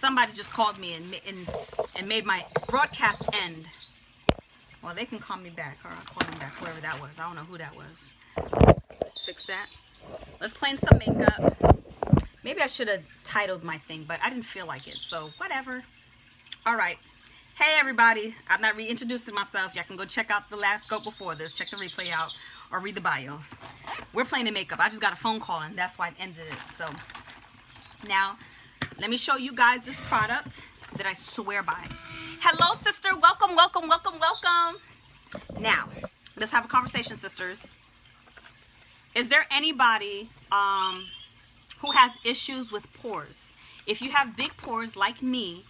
Somebody just called me and, and, and made my broadcast end. Well, they can call me back, or I'll call them back, whoever that was. I don't know who that was. Let's fix that. Let's play some makeup. Maybe I should have titled my thing, but I didn't feel like it, so whatever. All right. Hey, everybody. I'm not reintroducing myself. Y'all can go check out the last scope before this. Check the replay out or read the bio. We're playing in makeup. I just got a phone call, and that's why I ended it. So now, let me show you guys this product that I swear by. Hello, sister. Welcome, welcome, welcome, welcome. Now, let's have a conversation, sisters. Is there anybody um, who has issues with pores? If you have big pores like me,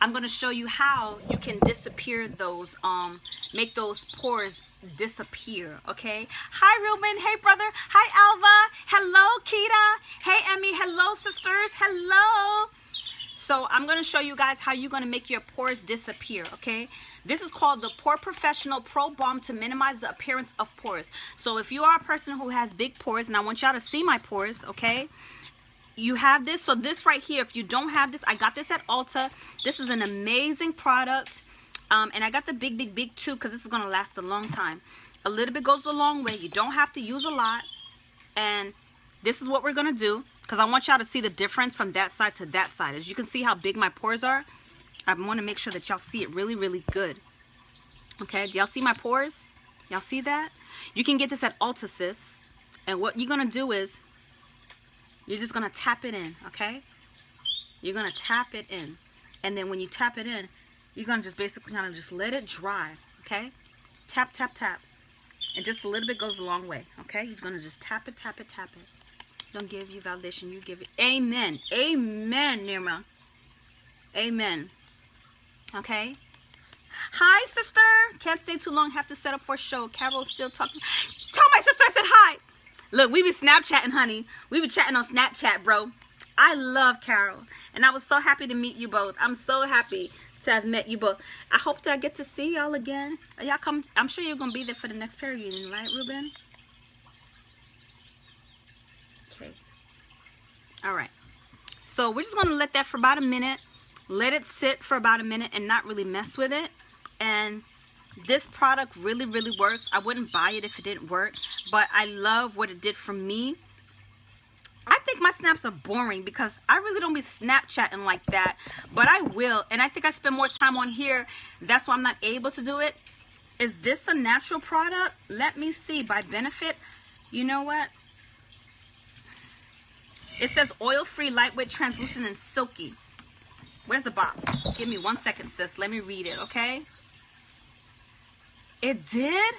I'm going to show you how you can disappear those, um, make those pores disappear, okay? Hi, Ruben. Hey, brother. Hi, Alva. Hello, Kita. Hey, Emmy. Hello, sisters. Hello. So I'm going to show you guys how you're going to make your pores disappear, okay? This is called the Pore Professional Pro Balm to minimize the appearance of pores. So if you are a person who has big pores, and I want y'all to see my pores, okay? you have this so this right here if you don't have this i got this at ulta this is an amazing product um, and i got the big big big tube because this is going to last a long time a little bit goes a long way you don't have to use a lot and this is what we're going to do because i want y'all to see the difference from that side to that side as you can see how big my pores are i want to make sure that y'all see it really really good okay do y'all see my pores y'all see that you can get this at ulta sis and what you're going to do is you're just going to tap it in, okay? You're going to tap it in. And then when you tap it in, you're going to just basically kind of just let it dry, okay? Tap, tap, tap. And just a little bit goes a long way, okay? You're going to just tap it, tap it, tap it. Don't give you validation. You give it. Amen. Amen, Nirma. Amen. Okay? Hi, sister. Can't stay too long. Have to set up for a show. Carol's still talking. Tell my sister I said hi. Look, we be Snapchatting, honey. We be chatting on Snapchat, bro. I love Carol. And I was so happy to meet you both. I'm so happy to have met you both. I hope that I get to see y'all again. Y'all come. I'm sure you're going to be there for the next reunion, right, Ruben? All right. So we're just going to let that for about a minute. Let it sit for about a minute and not really mess with it. And this product really really works i wouldn't buy it if it didn't work but i love what it did for me I think my snaps are boring because I really don't be Snapchatting like that, but I will. And I think I spend more time on here. That's why I'm not able to do it. Is this a natural product? Let me see. By Benefit, you know what? It says oil-free, lightweight, translucent, and silky. Where's the box? Give me one second, sis. Let me read it, okay? It did?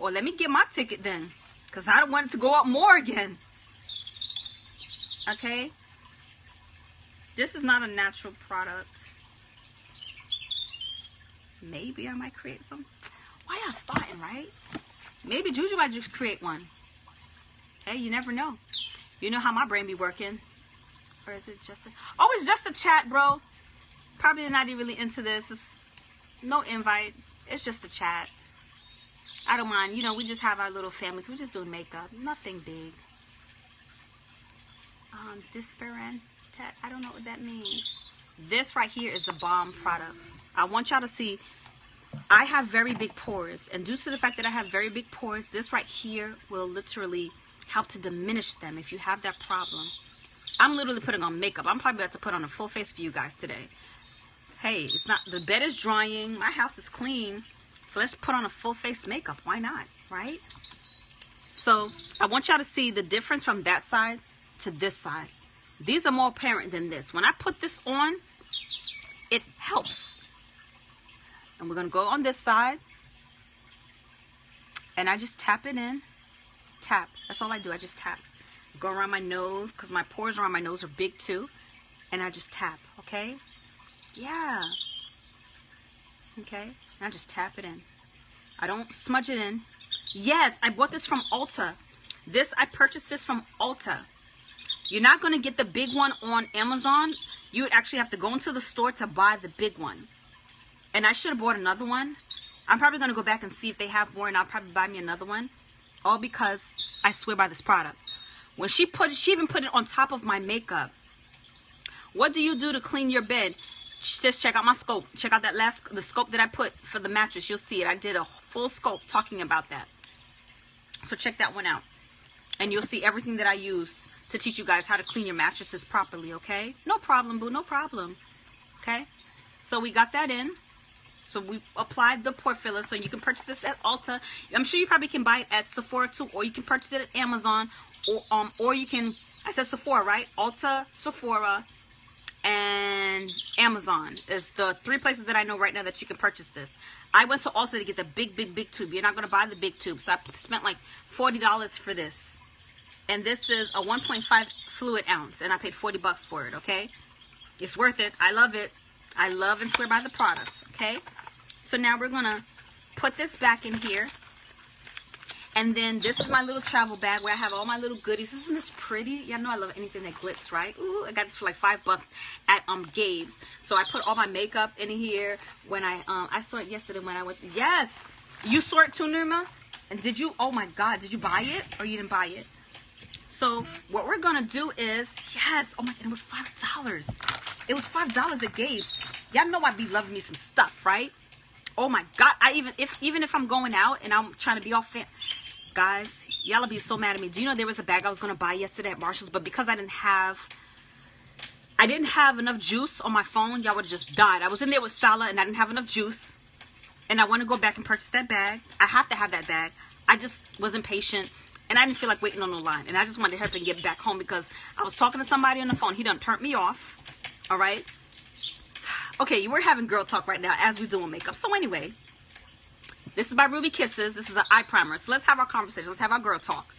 Well, let me get my ticket then. Because I don't want it to go up more again. Okay? This is not a natural product. Maybe I might create some. Why y'all starting, right? Maybe Juju might just create one. Hey, you never know. You know how my brain be working. Or is it just a... Oh, it's just a chat, bro. Probably not even really into this. It's no invite. It's just a chat. I don't mind. You know, we just have our little families. We're just doing makeup. Nothing big. Um, Disperan. I don't know what that means. This right here is the bomb product. I want y'all to see. I have very big pores. And due to the fact that I have very big pores, this right here will literally help to diminish them if you have that problem. I'm literally putting on makeup. I'm probably about to put on a full face for you guys today. Hey, it's not, the bed is drying. My house is clean. So let's put on a full face makeup. Why not, right? So I want y'all to see the difference from that side to this side. These are more apparent than this. When I put this on, it helps. And we're going to go on this side. And I just tap it in. Tap. That's all I do. I just tap. Go around my nose because my pores around my nose are big too. And I just tap, okay? Yeah. Okay. Now just tap it in. I don't smudge it in. Yes, I bought this from Ulta. This, I purchased this from Ulta. You're not going to get the big one on Amazon. You would actually have to go into the store to buy the big one. And I should have bought another one. I'm probably going to go back and see if they have more and I'll probably buy me another one. All because I swear by this product. When she put she even put it on top of my makeup. What do you do to clean your bed? Sis, check out my scope. Check out that last the scope that I put for the mattress. You'll see it. I did a full scope talking about that. So check that one out. And you'll see everything that I use to teach you guys how to clean your mattresses properly, okay? No problem, boo, no problem. Okay? So we got that in. So we applied the pore filler. So you can purchase this at Ulta. I'm sure you probably can buy it at Sephora too, or you can purchase it at Amazon, or um, or you can. I said Sephora, right? Ulta, Sephora, and Amazon is the three places that I know right now that you can purchase this. I went to Ulta to get the big, big, big tube. You're not gonna buy the big tube, so I spent like forty dollars for this, and this is a 1.5 fluid ounce, and I paid 40 bucks for it. Okay, it's worth it. I love it. I love and swear by the product. Okay. So now we're going to put this back in here. And then this is my little travel bag where I have all my little goodies. Isn't this pretty? Y'all know I love anything that glitz, right? Ooh, I got this for like five bucks at um Gabe's. So I put all my makeup in here when I um I saw it yesterday when I went to, yes. You saw it too, Nirma? And did you oh my god, did you buy it or you didn't buy it? So what we're gonna do is yes, oh my god, it was five dollars. It was five dollars at Gabe's. Y'all know I be loving me some stuff, right? Oh my god i even if even if i'm going out and i'm trying to be all fan guys y'all will be so mad at me. Do you know there was a bag i was to buy yesterday at Marshalls but because i didn't have i didn't have enough juice on my phone y'all would have just died. I was in there with Salah and i didn't have enough juice and i want to go back and purchase that bag. I have to have that bag. I just wasn't patient and i didn't feel like waiting on the line and i just wanted to help and get back home because i was talking to somebody on the phone. He done turned me off all right Okay, we're having girl talk right now as we're doing makeup. So anyway, this is by Ruby Kisses. This is an eye primer. So let's have our conversation. Let's have our girl talk.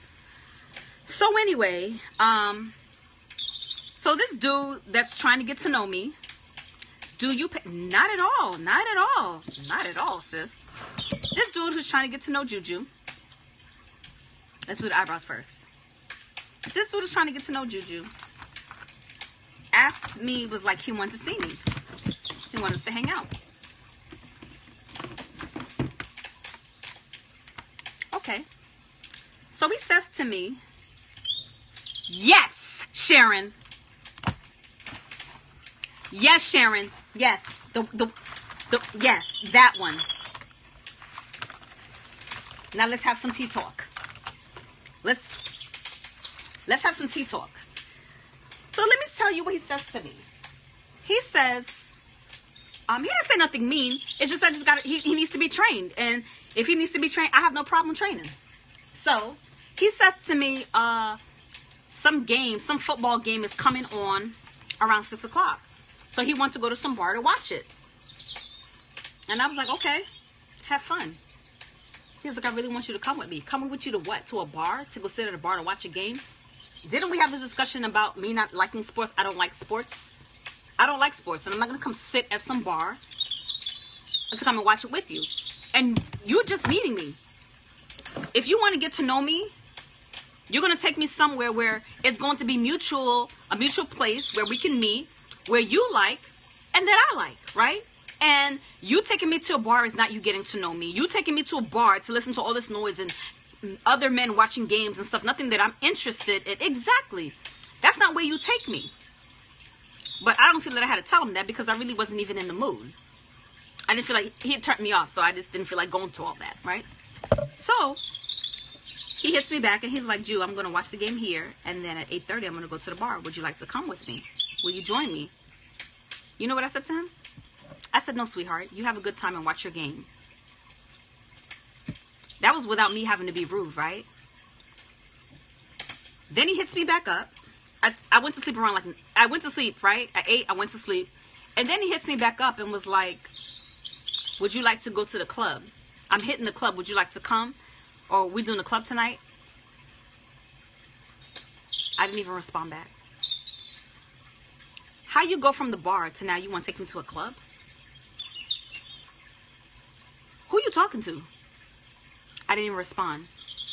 So anyway, um, so this dude that's trying to get to know me, do you pay? Not at all. Not at all. Not at all, sis. This dude who's trying to get to know Juju. Let's do the eyebrows first. This dude is trying to get to know Juju. Asked me, was like he wanted to see me. He wanted us to hang out. Okay. So he says to me, Yes, Sharon. Yes, Sharon. Yes. The, the, the, yes, that one. Now let's have some tea talk. Let's, let's have some tea talk. So let me tell you what he says to me. He says, um, he didn't say nothing mean. It's just I just got he, he needs to be trained, and if he needs to be trained, I have no problem training. So he says to me, uh, some game, some football game is coming on around six o'clock. So he wants to go to some bar to watch it. And I was like, okay, have fun. He's like, I really want you to come with me. Coming with you to what? To a bar? To go sit at a bar to watch a game? Didn't we have this discussion about me not liking sports? I don't like sports. I don't like sports, and I'm not gonna come sit at some bar to come and watch it with you. And you're just meeting me. If you want to get to know me, you're gonna take me somewhere where it's going to be mutual, a mutual place where we can meet, where you like, and that I like, right? And you taking me to a bar is not you getting to know me. You taking me to a bar to listen to all this noise and other men watching games and stuff, nothing that I'm interested in. Exactly. That's not where you take me. But I don't feel that I had to tell him that because I really wasn't even in the mood. I didn't feel like he had turned me off, so I just didn't feel like going to all that, right? So he hits me back and he's like, Jew, I'm gonna watch the game here, and then at 8:30 I'm gonna go to the bar. Would you like to come with me? Will you join me? You know what I said to him? I said, No, sweetheart, you have a good time and watch your game. That was without me having to be rude, right? Then he hits me back up I, I went to sleep around like I went to sleep right at eight. I went to sleep, and then he hits me back up and was like, "Would you like to go to the club? I'm hitting the club. Would you like to come, or we doing the club tonight?" I didn't even respond back. How you go from the bar to now you want to take me to a club? Who you talking to? I didn't even respond.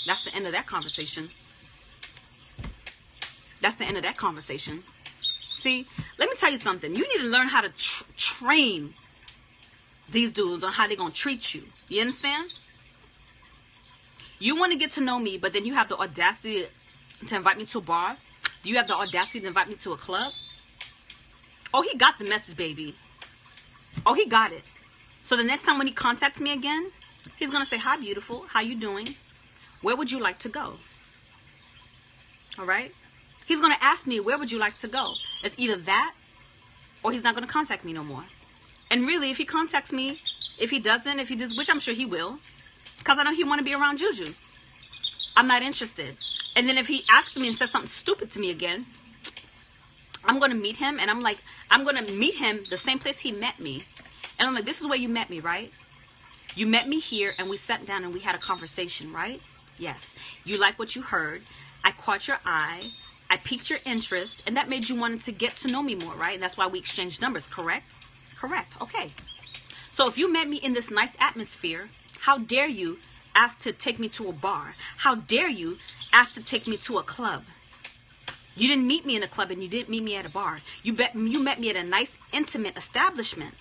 That's the end of that conversation. That's the end of that conversation. See, let me tell you something. You need to learn how to tr- train these dudes on how they're going to treat you. You understand? You want to get to know me, but then you have the audacity to invite me to a bar? Do you have the audacity to invite me to a club? Oh, he got the message, baby. Oh, he got it. So the next time when he contacts me again, he's gonna say, "Hi, beautiful. How you doing? Where would you like to go?" All right. He's gonna ask me, "Where would you like to go?" It's either that, or he's not gonna contact me no more. And really, if he contacts me, if he doesn't, if he does, which I'm sure he will, because I know he want to be around Juju. I'm not interested. And then if he asks me and says something stupid to me again, I'm gonna meet him, and I'm like, I'm gonna meet him the same place he met me, and I'm like, this is where you met me, right? You met me here, and we sat down and we had a conversation, right? Yes. You like what you heard. I caught your eye. I piqued your interest, and that made you wanted to get to know me more, right? And that's why we exchanged numbers, correct? Correct. Okay. So if you met me in this nice atmosphere, how dare you ask to take me to a bar? How dare you ask to take me to a club? You didn't meet me in a club and you didn't meet me at a bar. You bet you met me at a nice intimate establishment.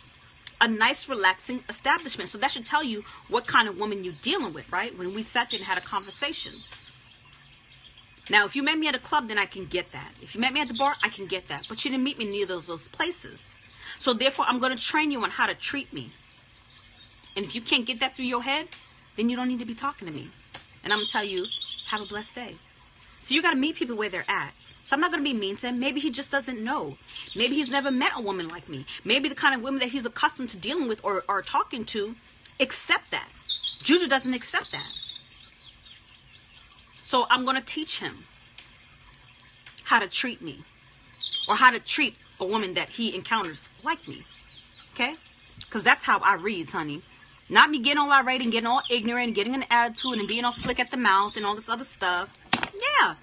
A nice relaxing establishment. So that should tell you what kind of woman you're dealing with, right? When we sat there and had a conversation. Now, if you met me at a club, then I can get that. If you met me at the bar, I can get that. But you didn't meet me near those those places. So therefore, I'm going to train you on how to treat me. And if you can't get that through your head, then you don't need to be talking to me. And I'm going to tell you, have a blessed day. So you got to meet people where they're at. So I'm not going to be mean to him. Maybe he just doesn't know. Maybe he's never met a woman like me. Maybe the kind of women that he's accustomed to dealing with or, or talking to accept that. Juju doesn't accept that. So I'm going to teach him how to treat me or how to treat a woman that he encounters like me. Okay? Because that's how I read, honey. Not me getting all irate and getting all ignorant getting an attitude and being all slick at the mouth and all this other stuff. Yeah.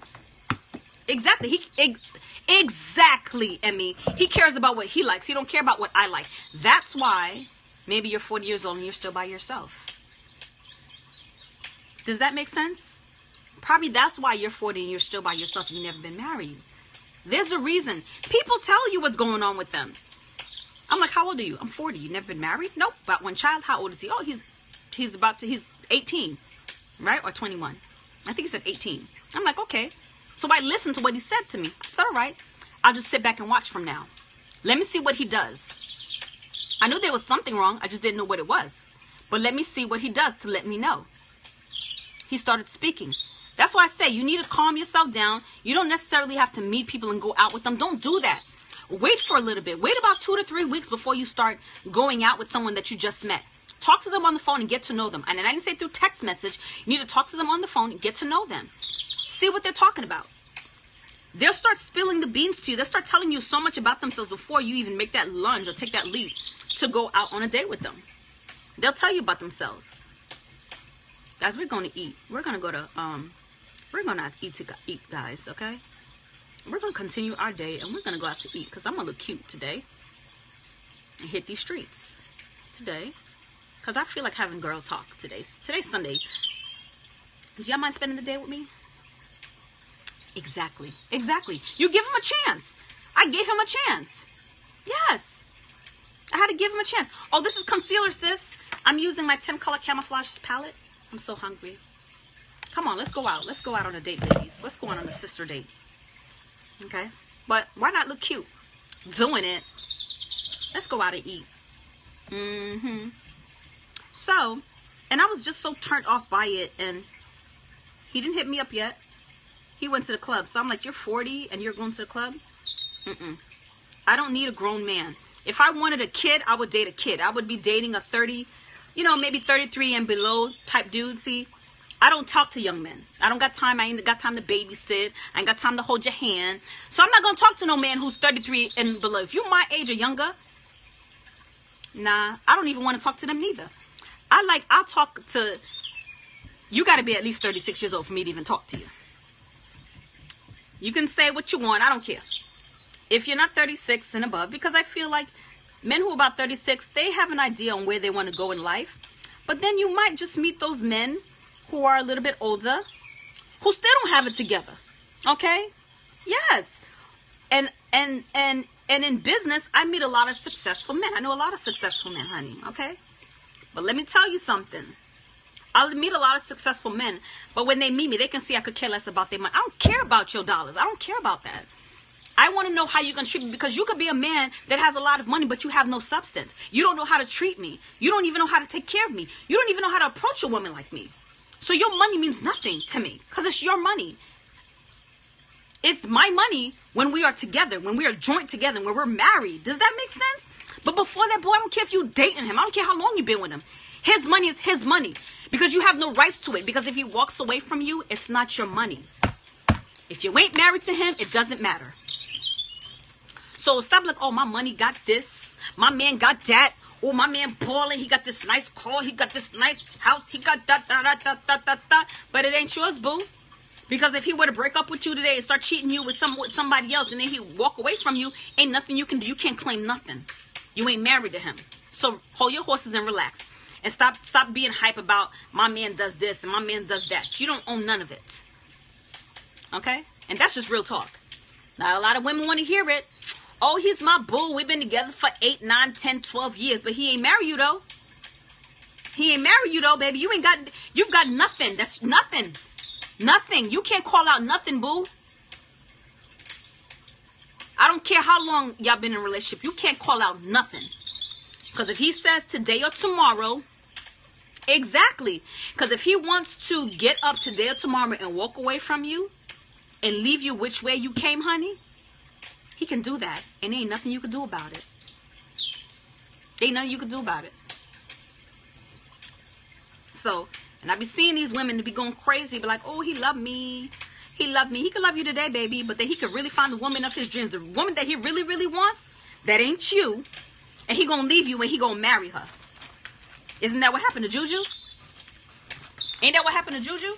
Exactly. He ex- exactly, Emmy. He cares about what he likes. He don't care about what I like. That's why maybe you're 40 years old and you're still by yourself. Does that make sense? Probably that's why you're 40 and you're still by yourself you've never been married. There's a reason. People tell you what's going on with them. I'm like, how old are you? I'm 40. You never been married? Nope. About one child. How old is he? Oh, he's he's about to he's 18, right? Or 21. I think he said 18. I'm like, okay. So I listened to what he said to me. I said, all right, I'll just sit back and watch from now. Let me see what he does. I knew there was something wrong. I just didn't know what it was. But let me see what he does to let me know. He started speaking. That's why I say you need to calm yourself down. You don't necessarily have to meet people and go out with them. Don't do that. Wait for a little bit. Wait about two to three weeks before you start going out with someone that you just met. Talk to them on the phone and get to know them. And then I didn't say through text message. You need to talk to them on the phone and get to know them. See what they're talking about. They'll start spilling the beans to you. They'll start telling you so much about themselves before you even make that lunge or take that leap to go out on a date with them. They'll tell you about themselves. Guys, we're going to eat. We're going to go to, um, we're to eat to eat, guys, okay? We're to continue our day and we're to go out to eat because I'm to look cute today and hit these streets today because I feel like having girl talk today. Today's Sunday. Do y'all mind spending the day with me? Exactly. Exactly. You give him a chance. I gave him a chance. Yes. I had to give him a chance. Oh, this is concealer, sis. I'm using my 10 color camouflage palette. I'm so hungry. Come on, let's go out. Let's go out on a date, ladies. Let's go out on a sister date. Okay? But why not look cute? Doing it. Let's go out and eat. Mm-hmm. So, and I was just so turned off by it, and he didn't hit me up yet. He went to the club. So I'm like, you're 40 and you're going to the club? Mm-mm. I don't need a grown man. If I wanted a kid, I would date a kid. I would be dating a 30, you know, maybe 33 and below type dude. See, I don't talk to young men. I don't got time. I ain't got time to babysit. I ain't got time to hold your hand. So I'm not going to talk to no man who's 33 and below. If you're my age or younger, nah, I don't even want to talk to them neither. I like, I'll talk to, you got to be at least 36 years old for me to even talk to you. You can say what you want. I don't care. If you're not 36 and above, because I feel like men who are about 36, they have an idea on where they want to go in life. But then you might just meet those men who are a little bit older, who still don't have it together. Okay? Yes. And and and and in business, I meet a lot of successful men. I know a lot of successful men, honey. Okay? But let me tell you something. I'll meet a lot of successful men, but when they meet me, they can see I could care less about their money. I don't care about your dollars. I don't care about that. I want to know how going to treat me because you could be a man that has a lot of money, but you have no substance. You don't know how to treat me. You don't even know how to take care of me. You don't even know how to approach a woman like me. So your money means nothing to me because it's your money. It's my money when we are together, when we are joint together, when we're married. Does that make sense? But before that, boy, I don't care if you dating him. I don't care how long you've been with him. His money is his money because you have no rights to it. Because if he walks away from you, it's not your money. If you ain't married to him, it doesn't matter. So stop like, oh, my money got this. My man got that. Oh, my man balling. He got this nice car. He got this nice house. He got da da da da da da da. But it ain't yours, boo. Because if he were to break up with you today and start cheating you with some with somebody else, and then he walk away from you, ain't nothing you can do. You can't claim nothing. You ain't married to him. So hold your horses and relax. And stop stop being hype about my man does this and my man does that. You don't own none of it. Okay? And that's just real talk. Now a lot of women want to hear it. Oh, he's my boo. We've been together for 8, 9, 10, 12 years, but he ain't married you though. He ain't married you though, baby. You ain't got you've got nothing. That's nothing. Nothing. You can't call out nothing, boo. I don't care how long y'all been in relationship. You can't call out nothing. Because if he says today or tomorrow, exactly. Because if he wants to get up today or tomorrow and walk away from you and leave you which way you came, honey, he can do that. And ain't nothing you can do about it. Ain't nothing you can do about it. So, and I be seeing these women to be going crazy, be like, oh, he loved me. He loved me. He could love you today, baby, but then he could really find the woman of his dreams. The woman that he really, really wants, that ain't you. And he gonna leave you and he gonna marry her. Isn't that what happened to Juju? Ain't that what happened to Juju?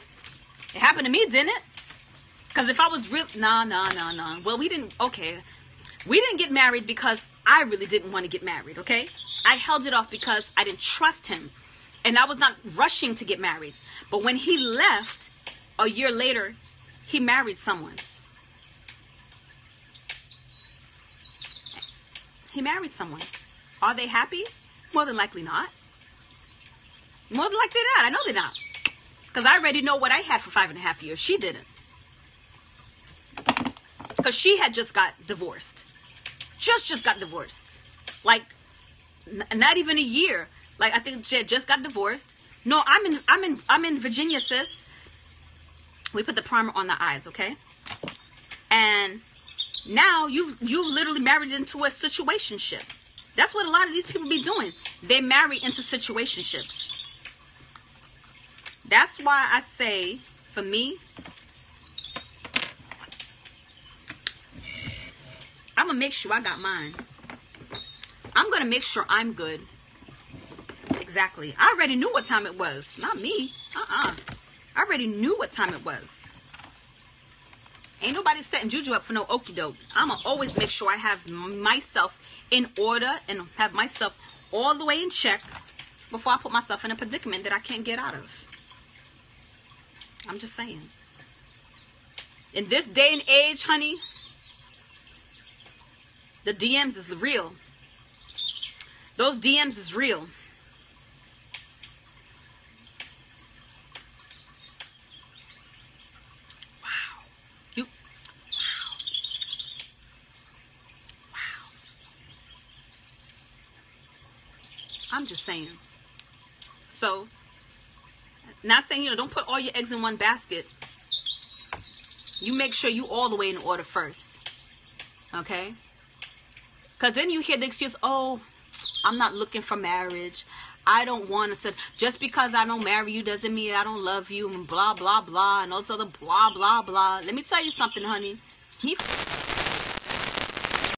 It happened to me, didn't it? Because if I was real, nah, nah, nah, nah. Well, we didn't, okay. We didn't get married because I really didn't want to get married, okay? I held it off because I didn't trust him. And I was not rushing to get married. But when he left, a year later, he married someone. He married someone. Are they happy? More than likely not. More than likely not. I know they're not. Because I already know what I had for five and a half years. She didn't. Because she had just got divorced. Just, just got divorced. Like, n- not even a year. Like, I think she just got divorced. No, I'm in, I'm in, I'm in Virginia, sis. We put the primer on the eyes, okay? And now you you literally married into a situationship. That's what a lot of these people be doing. They marry into situationships. That's why I say, for me, I'm gonna make sure I got mine. I'm gonna make sure I'm good. Exactly. I already knew what time it was. Not me. Uh-uh. I already knew what time it was. Ain't nobody setting Juju up for no okie doke. I'ma always make sure I have myself in order and have myself all the way in check before I put myself in a predicament that I can't get out of. I'm just saying. In this day and age, honey, the DMs is real. Those DMs is real. Wow. You wow. Wow. I'm just saying. So, not saying, you know, don't put all your eggs in one basket. You make sure you all the way in order first. Okay? Because then you hear the excuse, oh, I'm not looking for marriage. I don't want to. Just because I don't marry you doesn't mean I don't love you and blah, blah, blah. And those other blah, blah, blah. Let me tell you something, honey.